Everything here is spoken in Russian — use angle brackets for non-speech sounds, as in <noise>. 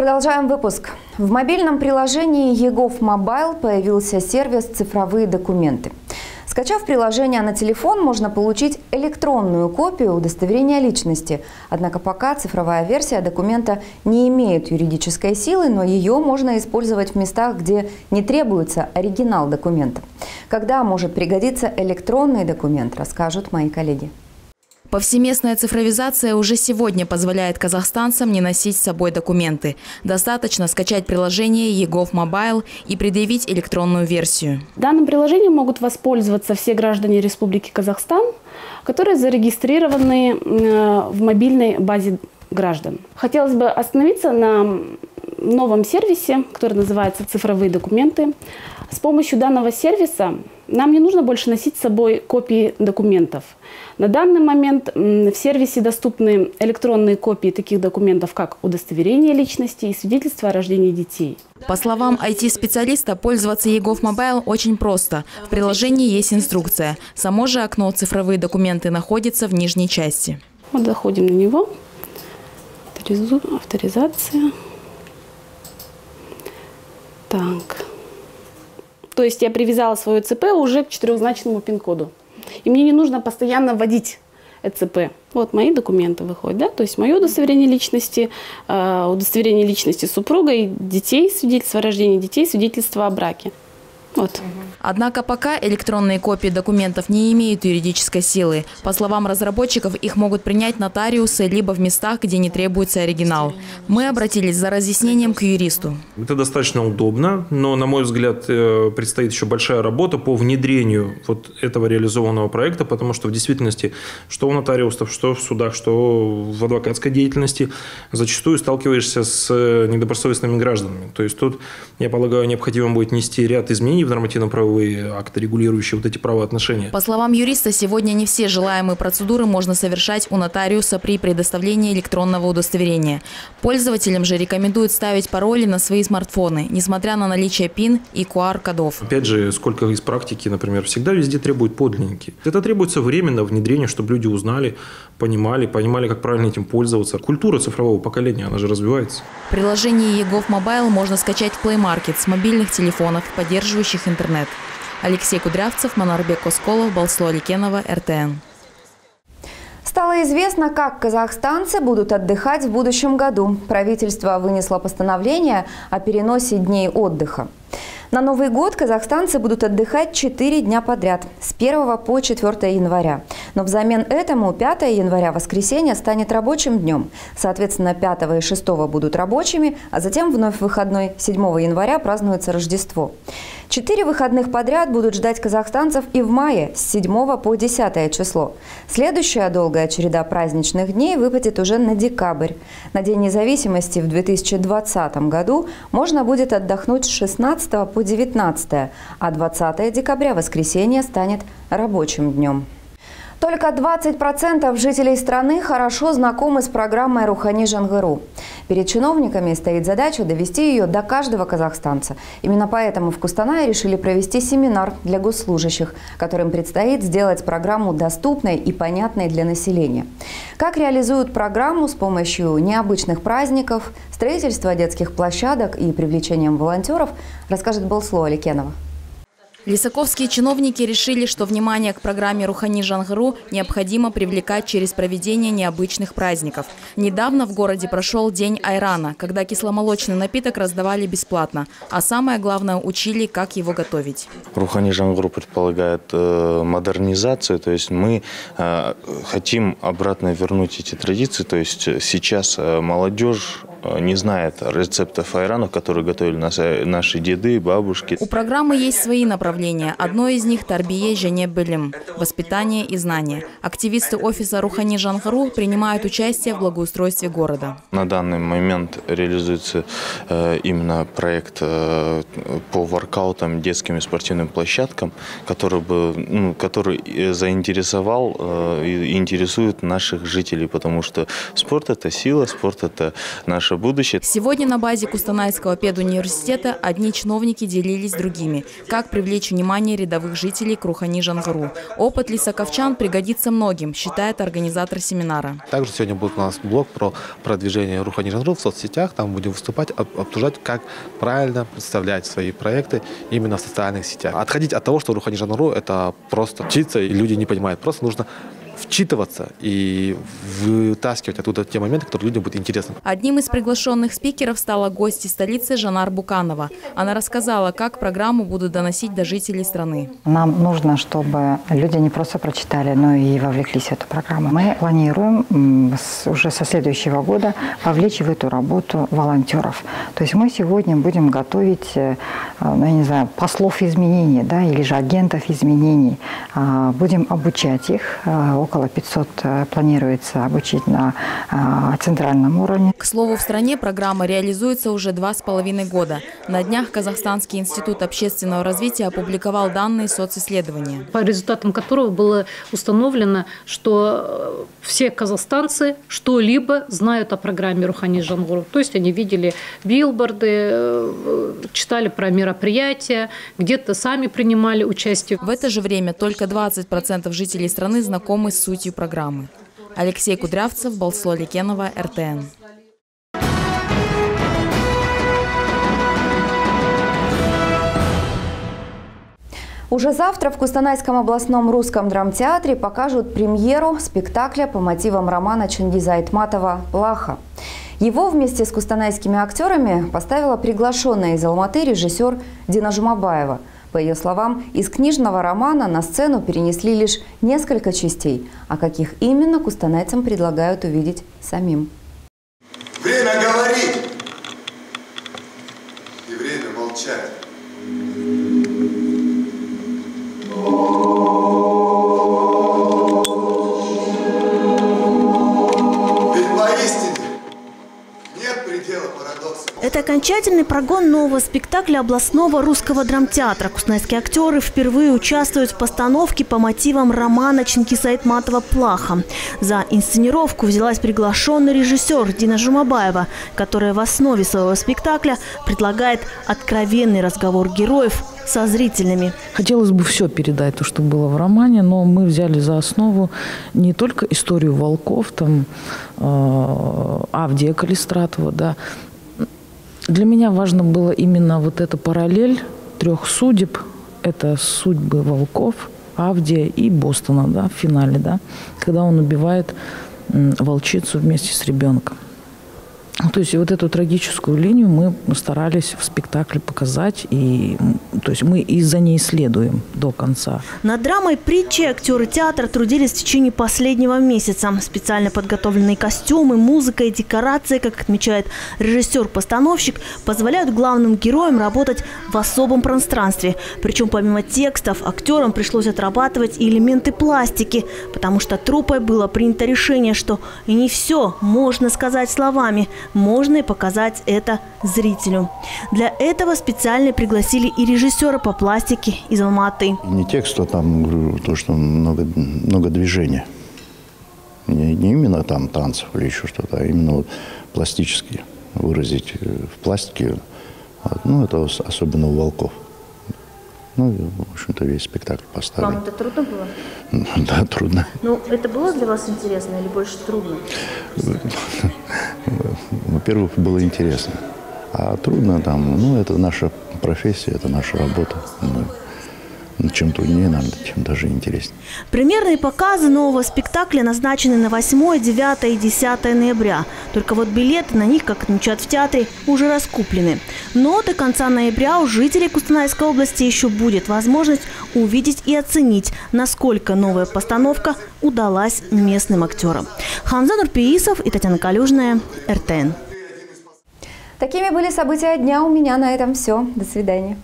Продолжаем выпуск. В мобильном приложении eGov Mobile появился сервис «Цифровые документы». Скачав приложение на телефон, можно получить электронную копию удостоверения личности. Однако пока цифровая версия документа не имеет юридической силы, но ее можно использовать в местах, где не требуется оригинал документа. Когда может пригодиться электронный документ, расскажут мои коллеги. Повсеместная цифровизация уже сегодня позволяет казахстанцам не носить с собой документы. Достаточно скачать приложение eGov Mobile и предъявить электронную версию. Данным приложением могут воспользоваться все граждане Республики Казахстан, которые зарегистрированы э, в мобильной базе граждан. Хотелось бы остановиться на новом сервисе, который называется «Цифровые документы». С помощью данного сервиса нам не нужно больше носить с собой копии документов. На данный момент в сервисе доступны электронные копии таких документов, как удостоверение личности и свидетельство о рождении детей. По словам IT-специалиста, пользоваться eGov Mobile очень просто. В приложении есть инструкция. Само же окно «Цифровые документы» находится в нижней части. Вот заходим на него. Авторизация. Так. То есть я привязала свое ЭЦП уже к четырехзначному пин-коду. И мне не нужно постоянно вводить ЭЦП. Вот мои документы выходят, да, то есть мое удостоверение личности, э, удостоверение личности супруга и детей, свидетельство о рождении детей, свидетельство о браке. Вот. Однако пока электронные копии документов не имеют юридической силы. По словам разработчиков, их могут принять нотариусы либо в местах, где не требуется оригинал. Мы обратились за разъяснением к юристу. Это достаточно удобно, но, на мой взгляд, э, предстоит еще большая работа по внедрению вот этого реализованного проекта, потому что в действительности, что у нотариусов, что в судах, что в адвокатской деятельности, зачастую сталкиваешься с недобросовестными гражданами. То есть тут, я полагаю, необходимо будет нести ряд изменений изменений в нормативно-правовые акты, регулирующие вот эти правоотношения. По словам юриста, сегодня не все желаемые процедуры можно совершать у нотариуса при предоставлении электронного удостоверения. Пользователям же рекомендуют ставить пароли на свои смартфоны, несмотря на наличие ПИН и QR-кодов. Опять же, сколько из практики, например, всегда везде требуют подлинники. Это требуется временно внедрение, чтобы люди узнали, понимали, понимали, как правильно этим пользоваться. Культура цифрового поколения, она же развивается. Приложение eGov Mobile можно скачать в Play Market с мобильных телефонов, поддерживающих использующих интернет. Алексей Кудрявцев, Манарбек Косколов, Балсло Аликенова, РТН. Стало известно, как казахстанцы будут отдыхать в будущем году. Правительство вынесло постановление о переносе дней отдыха. На Новый год казахстанцы будут отдыхать 4 дня подряд, с 1 по 4 января. Но взамен этому 5 января, воскресенье, станет рабочим днем. Соответственно, 5 и 6 будут рабочими, а затем вновь выходной 7 января празднуется Рождество. Четыре выходных подряд будут ждать казахстанцев и в мае с 7 по 10 число. Следующая долгая череда праздничных дней выпадет уже на декабрь. На День независимости в 2020 году можно будет отдохнуть с 16 по 19, а 20 декабря, воскресенье, станет рабочим днем. Только 20% жителей страны хорошо знакомы с программой «Рухани Жангыру». Перед чиновниками стоит задача довести ее до каждого казахстанца. Именно поэтому в Кустанае решили провести семинар для госслужащих, которым предстоит сделать программу доступной и понятной для населения. Как реализуют программу с помощью необычных праздников, строительства детских площадок и привлечением волонтеров, расскажет Балсло Аликенова. Лисаковские чиновники решили, что внимание к программе «Рухани Жангару» необходимо привлекать через проведение необычных праздников. Недавно в городе прошел День Айрана, когда кисломолочный напиток раздавали бесплатно, а самое главное – учили, как его готовить. «Рухани Жангару» предполагает э, модернизацию, то есть мы э, хотим обратно вернуть эти традиции, то есть сейчас э, молодежь не знает рецептов айранов, которые готовили наши, наши деды, бабушки. У программы есть свои направления. Одно из них – Тарбие Жене Белим – воспитание и знание. Активисты офиса Рухани Жанхару принимают участие в благоустройстве города. На данный момент реализуется э, именно проект э, по воркаутам, детским и спортивным площадкам, который, бы, ну, который заинтересовал э, и интересует наших жителей, потому что спорт – это сила, спорт – это наш наше будущее. Сегодня на базе Кустанайского педуниверситета одни чиновники делились с другими. Как привлечь внимание рядовых жителей к Рухани Жангру. Опыт лисаковчан пригодится многим, считает организатор семинара. Также сегодня будет у нас блог про продвижение Рухани Жангру в соцсетях. Там будем выступать, обсуждать, как правильно представлять свои проекты именно в социальных сетях. Отходить от того, что Рухани Жангру – это просто учиться, и люди не понимают. Просто нужно вчитываться и вытаскивать оттуда те моменты, которые людям будут интересны. Одним из приглашенных спикеров стала гость из столицы Жанар Буканова. Она рассказала, как программу будут доносить до жителей страны. Нам нужно, чтобы люди не просто прочитали, но и вовлеклись в эту программу. Мы планируем уже со следующего года вовлечь в эту работу волонтеров. То есть мы сегодня будем готовить, э, ну, я не знаю, послов изменений, да, или же агентов изменений. А, будем обучать их э, около 500 э, планируется обучить на э, центральном уровне. К слову, в стране программа реализуется уже два с половиной года. На днях Казахстанский институт общественного развития опубликовал данные социсследования. По результатам которого было установлено, что э, все казахстанцы что-либо знают о программе Рухани Жангуру. То есть они видели билборды, читали про мероприятия, где-то сами принимали участие. В это же время только 20% жителей страны знакомы с сутью программы. Алексей Кудрявцев, Балсло Ликенова, РТН. Уже завтра в Кустанайском областном русском драмтеатре покажут премьеру спектакля по мотивам романа Чингиза Айтматова «Плаха». Его вместе с кустанайскими актерами поставила приглашенная из Алматы режиссер Дина Жумабаева – по ее словам, из книжного романа на сцену перенесли лишь несколько частей, а каких именно кустанайцам предлагают увидеть самим. Время говорить и время молчать. Это окончательный прогон нового спектакля областного русского драмтеатра. Куснайские актеры впервые участвуют в постановке по мотивам романа Чингиса Айтматова «Плаха». За инсценировку взялась приглашенный режиссер Дина Жумабаева, которая в основе своего спектакля предлагает откровенный разговор героев со зрителями. Хотелось бы все передать, то, что было в романе, но мы взяли за основу не только историю волков, там, э, Авдия Калистратова, да, для меня важно было именно вот эта параллель трех судеб. Это судьбы волков, Авдия и Бостона, да, в финале, да, когда он убивает волчицу вместе с ребенком. То есть вот эту трагическую линию мы старались в спектакле показать, и то есть мы и за ней следуем до конца. Над драмой притчи актеры театра трудились в течение последнего месяца. Специально подготовленные костюмы, музыка и декорации, как отмечает режиссер-постановщик, позволяют главным героям работать в особом пространстве. Причем помимо текстов актерам пришлось отрабатывать и элементы пластики, потому что трупой было принято решение, что не все можно сказать словами – можно и показать это зрителю. Для этого специально пригласили и режиссера по пластике из Алматы. Не текст, а там то, что много, много движения. Не, не именно там танцев или еще что-то, а именно вот пластически выразить э, в пластике. Ну, это особенно у волков. Ну, в общем-то, весь спектакль поставлен. Вам это трудно было? <laughs> Да, трудно. Ну, это было для вас интересно или больше трудно? <laughs> Во-первых, было интересно. А трудно там, ну, это наша профессия, это наша работа. Мы ну, чем труднее нам, тем даже интереснее. Премьерные показы нового спектакля назначены на 8, 9 и 10 ноября. Только вот билеты на них, как отмечают в театре, уже раскуплены. Но до конца ноября у жителей Кустанайской области еще будет возможность увидеть и оценить, насколько новая постановка удалась местным актерам. Ханза Нурпиисов и Татьяна Калюжная, РТН. Такими были события дня. У меня на этом все. До свидания.